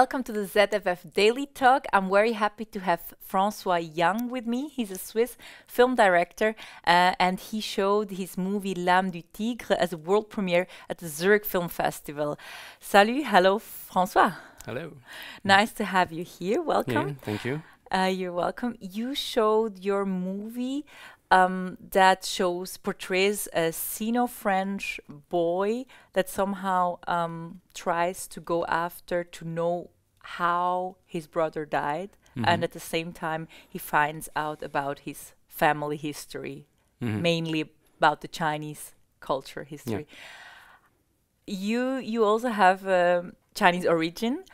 Welcome to the ZFF Daily Talk. I'm very happy to have Francois Yang with me. He's a Swiss film director uh, and he showed his movie L'âme du tigre as a world premiere at the Zurich Film Festival. Salut, hello, Francois. Hello. Nice to have you here. Welcome. Yeah, thank you. Uh, you're welcome. You showed your movie um, that shows portrays a Sino-French boy that somehow um, tries to go after to know how his brother died, Mhm. and at the same time he finds out about his family history, Mhm. mainly about the Chinese culture history. You you also have um, Chinese origin.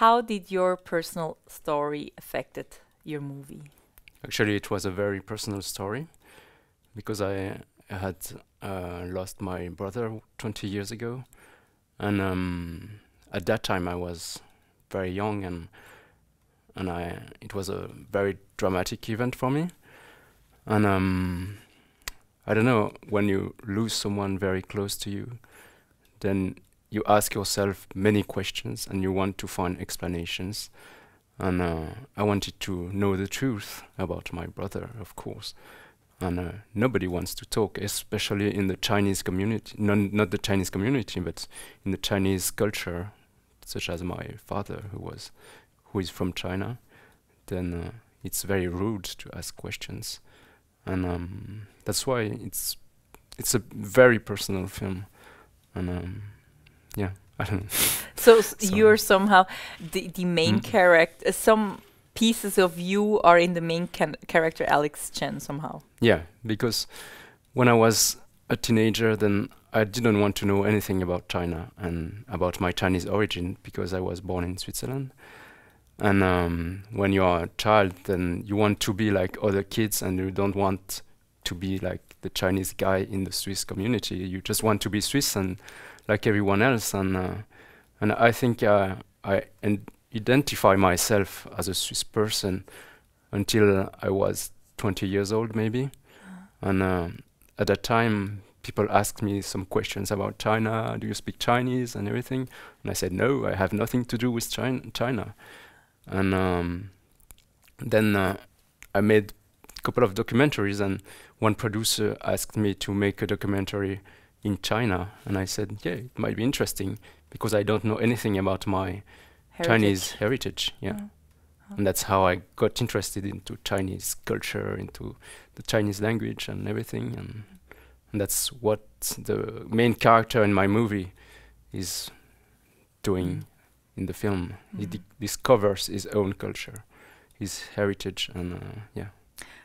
How did your personal story affected your movie? Actually, it was a very personal story because I had uh, lost my brother 20 years ago, and um, at that time I was very young, and and I it was a very dramatic event for me, and um, I don't know when you lose someone very close to you, then you ask yourself many questions and you want to find explanations. And uh, I wanted to know the truth about my brother, of course. And uh, nobody wants to talk, especially in the Chinese community. Non, not the Chinese community, but in the Chinese culture, such as my father, who was, who is from China. Then uh, it's very rude to ask questions, and um, that's why it's it's a very personal film, and um, yeah, I don't know. So, So- you're somehow the the main Mm. character. Some pieces of you are in the main character, Alex Chen, somehow. Yeah, because when I was a teenager, then I didn't want to know anything about China and about my Chinese origin because I was born in Switzerland. And um, when you are a child, then you want to be like other kids and you don't want to be like the Chinese guy in the Swiss community. You just want to be Swiss and like everyone else. And uh, and I think uh, I and identify myself as a Swiss person until I was 20 years old, maybe. And um, at that time, people asked me some questions about China. Do you speak Chinese and everything? And I said, no, I have nothing to do with China. China. And um, then uh, I made a couple of documentaries, and one producer asked me to make a documentary in China. And I said, yeah, it might be interesting because I don't know anything about my Chinese heritage. Yeah. Mm. And that's how I got interested into Chinese culture, into the Chinese language and everything. And, and that's what the main character in my movie is doing in the film. He Mhm. discovers his own culture, his heritage, and uh, yeah.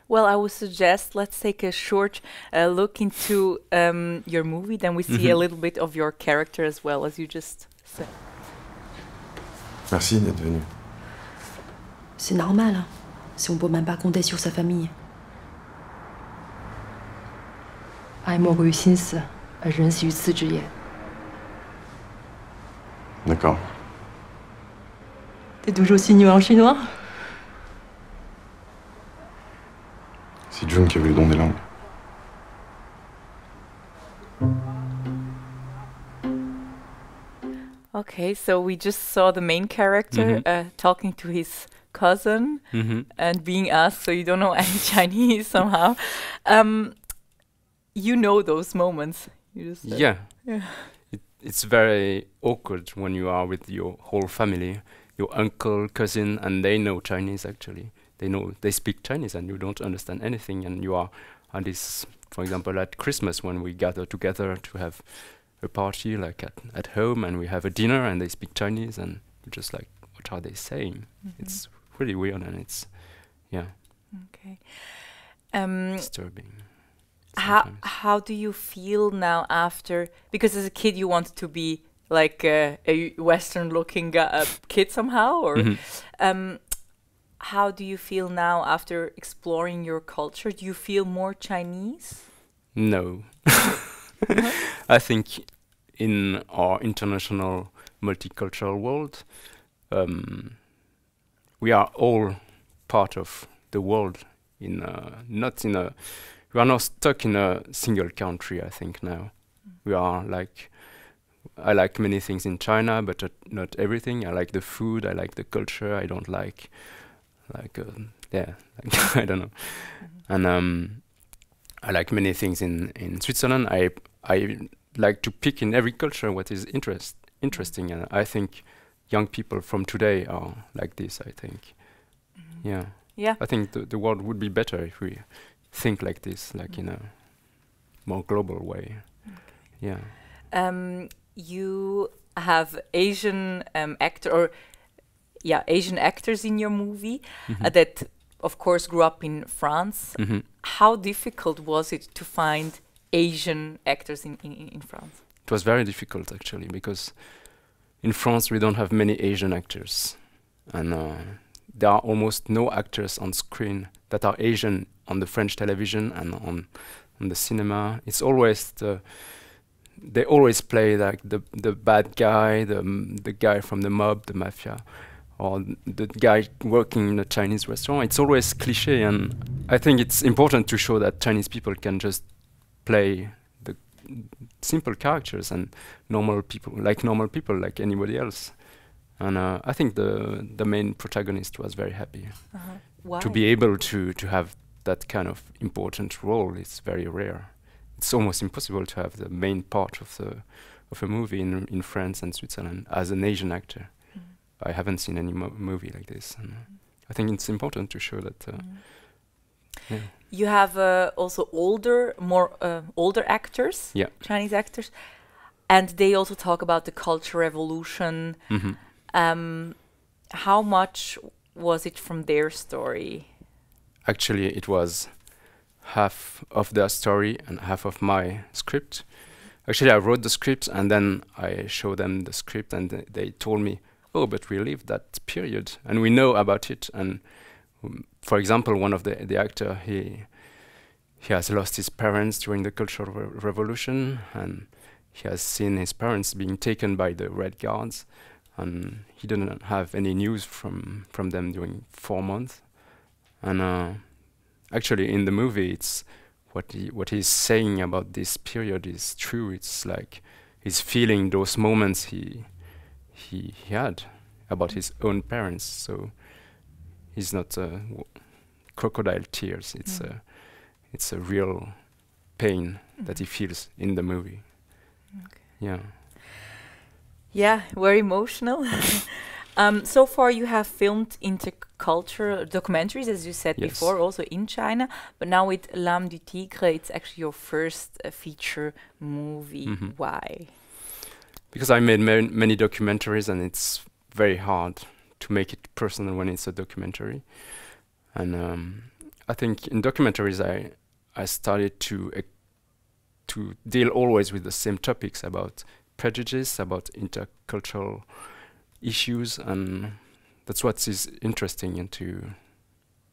Well, I would suggest let's take a short uh, look into um, your movie. Then we see a Mhm. little bit of your character as well, as you just said. Merci d'être venu. C'est normal, hein, si on peut même pas compter sur sa famille. 爱莫过于心死，而人死于此之也。 D'accord. T'es toujours signé en chinois C'est June qui avait le don des langues. Okay, so we just saw the main character Mhm. uh, talking to his cousin Mm-hmm. and being asked, so you don't know any Chinese somehow. Um, you know those moments. You just said. Yeah. Yeah. It, it's very awkward when you are with your whole family, your uncle, cousin, and they know Chinese actually. They know they speak Chinese and you don't understand anything and you are at this for example at Christmas when we gather together to have a party like at, at home and we have a dinner and they speak Chinese and you're just like what are they saying? Mhm. It's really weird and it's yeah, okay. Um, disturbing. how how do you feel now after? Because as a kid, you wanted to be like uh, a Western-looking uh, kid somehow, or Mhm. um, how do you feel now after exploring your culture? Do you feel more Chinese? No. I think in our international multicultural world, um, we are all part of the world. In a, not in a, we are not stuck in a single country. I think now we are like I like many things in China, but uh, not everything. I like the food. I like the culture. I don't like, like, uh, yeah, like I don't know. And um, I like many things in in Switzerland. I I like to pick in every culture what is interest interesting, and I think young people from today are like this. I think, yeah. Yeah. I think the, the world would be better if we think like this, like in a more global way. Yeah. Um, you have Asian um, actor or yeah Asian actors in your movie uh, that of course grew up in France. Mhm. How difficult was it to find Asian actors in, in, in France? It was very difficult actually because in France we don't have many Asian actors, and uh, there are almost no actors on screen that are Asian on the French television and on on the cinema. It's always the they always play like the the bad guy, the the guy from the mob, the mafia, or the guy working in a Chinese restaurant. It's always cliche, and I think it's important to show that Chinese people can just play the simple characters and normal people, like normal people, like anybody else. And uh, I think the the main protagonist was very happy Why? to be able to to have that kind of important role. It's very rare. It's almost impossible to have the main part of the of a movie in in France and Switzerland as an Asian actor. I haven't seen any mo- movie like this, and I think it's important to show that. Uh, yeah. You have uh, also older, more uh, older actors, Yeah. Chinese actors, and they also talk about the culture revolution. hmm Um, how much was it from their story? Actually, it was half of their story and half of my script. Actually, I wrote the script and then I showed them the script, and th- they told me, "Oh, but we lived that period and we know about it." And um, for example, one of the the actor he he has lost his parents during the Cultural Re- Revolution, and he has seen his parents being taken by the Red Guards, and he didn't have any news from from them during four months. And uh, actually, in the movie, it's what he what he's saying about this period is true. It's like he's feeling those moments he he, he had about his own parents. So he's not uh, w- crocodile tears. It's Mm. a it's a real pain that he feels in the movie. Yeah. Yeah, very emotional. um, so far, you have filmed intercultural documentaries, as you said Yes. before, also in China. But now with L'Âme du Tigre, it's actually your first uh, feature movie. Mhm. Why? Because I made ma- many documentaries and it's very hard to make it personal when it's a documentary. And um, I think in documentaries I I started to uh, to deal always with the same topics about prejudice, about intercultural issues, and that's what is interesting into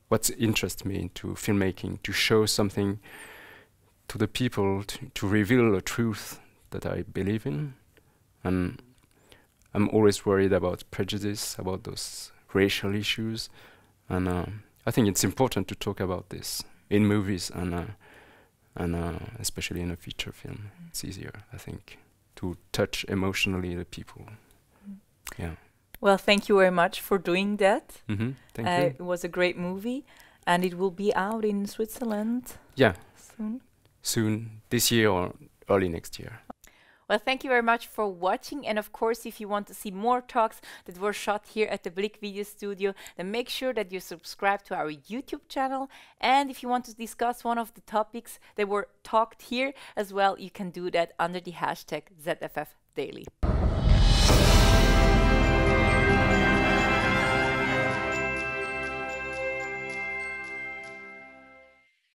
what interests me into filmmaking to show something to the people to, to reveal a truth that I believe in and I'm always worried about prejudice, about those racial issues, and um, I think it's important to talk about this in movies and uh, and uh, especially in a feature film. It's easier, I think, to touch emotionally the people. Yeah. Well, thank you very much for doing that. Mm-hmm. Thank uh, you. It was a great movie, and it will be out in Switzerland Yeah, soon. soon this year or early next year. Well, thank you very much for watching. And of course, if you want to see more talks that were shot here at the Blick Video Studio, then make sure that you subscribe to our YouTube channel. And if you want to discuss one of the topics that were talked here as well, you can do that under the hashtag ZFF Daily.